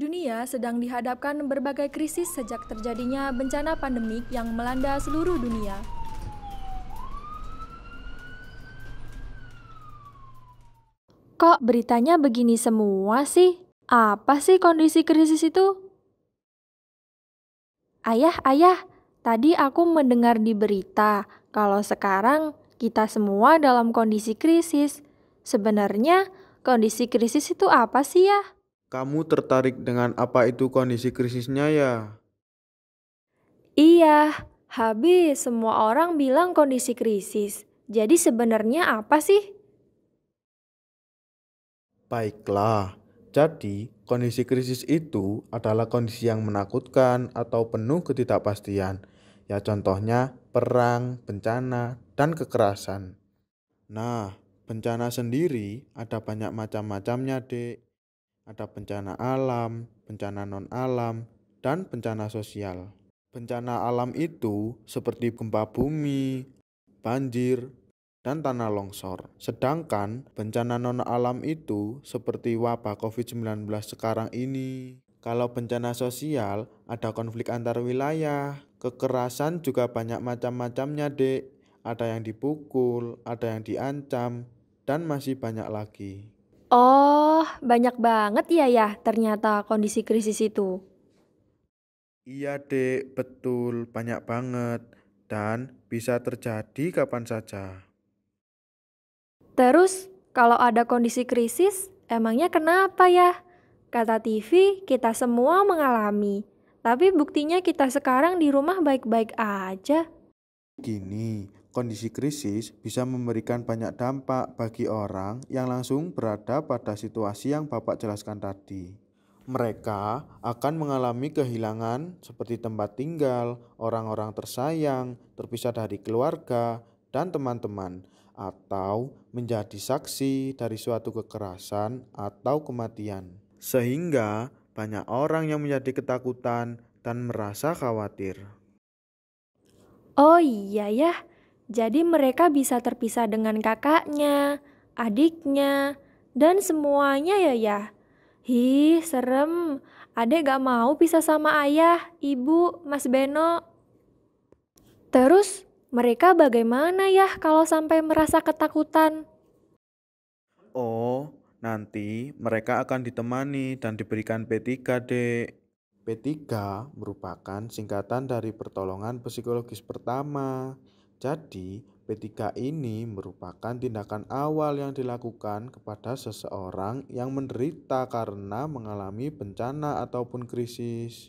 Dunia sedang dihadapkan berbagai krisis sejak terjadinya bencana pandemik yang melanda seluruh dunia. Kok beritanya begini semua sih? Apa sih kondisi krisis itu? Ayah, ayah, tadi aku mendengar di berita kalau sekarang kita semua dalam kondisi krisis. Sebenarnya kondisi krisis itu apa sih ya? Kamu tertarik dengan apa itu kondisi krisisnya ya? Iya, habis semua orang bilang kondisi krisis. Jadi sebenarnya apa sih? Baiklah, jadi kondisi krisis itu adalah kondisi yang menakutkan atau penuh ketidakpastian. Ya contohnya perang, bencana, dan kekerasan. Nah, bencana sendiri ada banyak macam-macamnya, Dek. Ada bencana alam, bencana non-alam, dan bencana sosial. Bencana alam itu seperti gempa bumi, banjir, dan tanah longsor. Sedangkan bencana non-alam itu seperti wabah COVID-19 sekarang ini. Kalau bencana sosial, ada konflik antar wilayah. Kekerasan juga banyak macam-macamnya, Dek. Ada yang dipukul, ada yang diancam, dan masih banyak lagi. Oh, banyak banget ya ya ternyata kondisi krisis itu. Iya, Dek, betul, banyak banget. Dan bisa terjadi kapan saja. Terus, kalau ada kondisi krisis, emangnya kenapa ya? Kata TV, kita semua mengalami. Tapi buktinya kita sekarang di rumah baik-baik aja. Gini, kondisi krisis bisa memberikan banyak dampak bagi orang yang langsung berada pada situasi yang Bapak jelaskan tadi. Mereka akan mengalami kehilangan seperti tempat tinggal, orang-orang tersayang, terpisah dari keluarga, dan teman-teman atau menjadi saksi dari suatu kekerasan atau kematian. Sehingga banyak orang yang menjadi ketakutan dan merasa khawatir. Oh iya ya, jadi mereka bisa terpisah dengan kakaknya, adiknya, dan semuanya ya ya. Hi, serem. Adek gak mau pisah sama ayah, ibu, mas Beno. Terus mereka bagaimana ya kalau sampai merasa ketakutan? Oh, nanti mereka akan ditemani dan diberikan P3, Dek. P3 merupakan singkatan dari pertolongan psikologis pertama. Jadi, P3 ini merupakan tindakan awal yang dilakukan kepada seseorang yang menderita karena mengalami bencana ataupun krisis.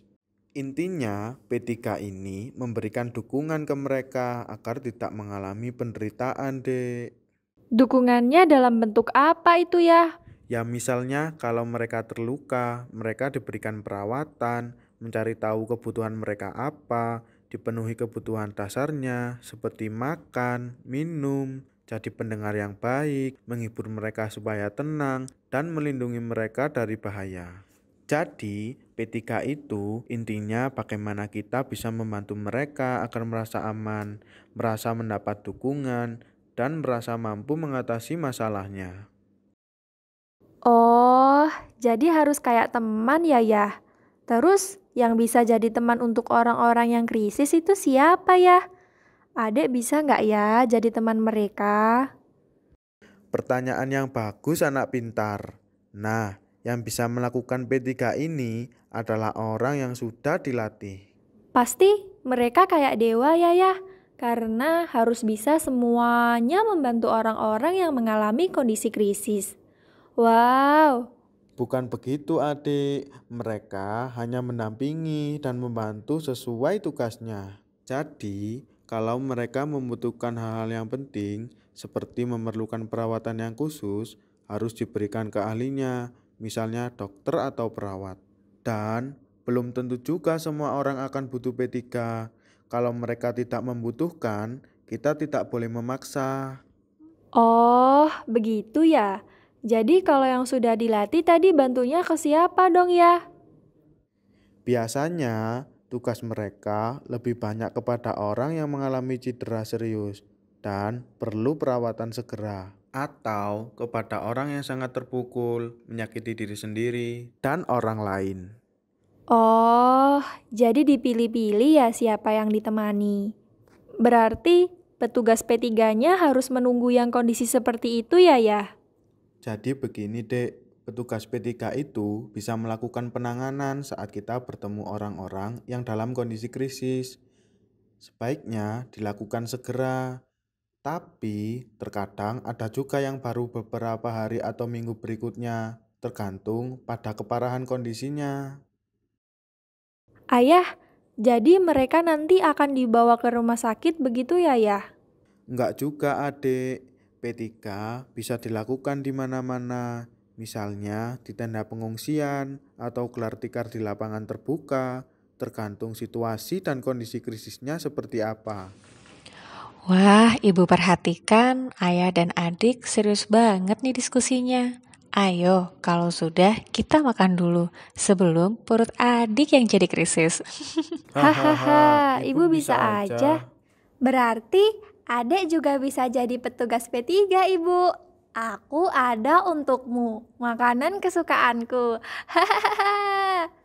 Intinya, P3 ini memberikan dukungan ke mereka agar tidak mengalami penderitaan, Dek. Dukungannya dalam bentuk apa itu ya? Ya misalnya kalau mereka terluka, mereka diberikan perawatan, mencari tahu kebutuhan mereka apa, dipenuhi kebutuhan dasarnya seperti makan, minum, jadi pendengar yang baik, menghibur mereka supaya tenang, dan melindungi mereka dari bahaya. Jadi, P3 itu intinya bagaimana kita bisa membantu mereka agar merasa aman, merasa mendapat dukungan, dan merasa mampu mengatasi masalahnya. Oh, jadi harus kayak teman ya ya. Terus, yang bisa jadi teman untuk orang-orang yang krisis itu siapa ya? Adek bisa nggak ya jadi teman mereka? Pertanyaan yang bagus anak pintar. Nah, yang bisa melakukan P3 ini adalah orang yang sudah dilatih. Pasti mereka kayak dewa ya ya, karena harus bisa semuanya membantu orang-orang yang mengalami kondisi krisis. Wow. Bukan begitu adik, mereka hanya mendampingi dan membantu sesuai tugasnya. Jadi, kalau mereka membutuhkan hal-hal yang penting, seperti memerlukan perawatan yang khusus, harus diberikan ke ahlinya, misalnya dokter atau perawat. Dan belum tentu juga semua orang akan butuh P3. Kalau mereka tidak membutuhkan, kita tidak boleh memaksa. Oh, begitu ya. Jadi kalau yang sudah dilatih tadi bantunya ke siapa dong ya? Biasanya tugas mereka lebih banyak kepada orang yang mengalami cedera serius dan perlu perawatan segera atau kepada orang yang sangat terpukul, menyakiti diri sendiri, dan orang lain. Oh, jadi dipilih-pilih ya siapa yang ditemani. Berarti petugas P3-nya harus menunggu yang kondisi seperti itu ya ya? Jadi begini dek, petugas P3 itu bisa melakukan penanganan saat kita bertemu orang-orang yang dalam kondisi krisis. Sebaiknya dilakukan segera, tapi terkadang ada juga yang baru beberapa hari atau minggu berikutnya, tergantung pada keparahan kondisinya. Ayah, jadi mereka nanti akan dibawa ke rumah sakit begitu ya ya? Enggak juga adik, P3 bisa dilakukan di mana-mana, misalnya di tenda pengungsian atau gelar tikar di lapangan terbuka, tergantung situasi dan kondisi krisisnya seperti apa. Wah, ibu perhatikan ayah dan adik serius banget nih diskusinya. Ayo, kalau sudah kita makan dulu sebelum perut adik yang jadi krisis. Hahaha, ibu bisa aja. Berarti adek juga bisa jadi petugas P3, Ibu. Aku ada untukmu, makanan kesukaanku. Hahaha.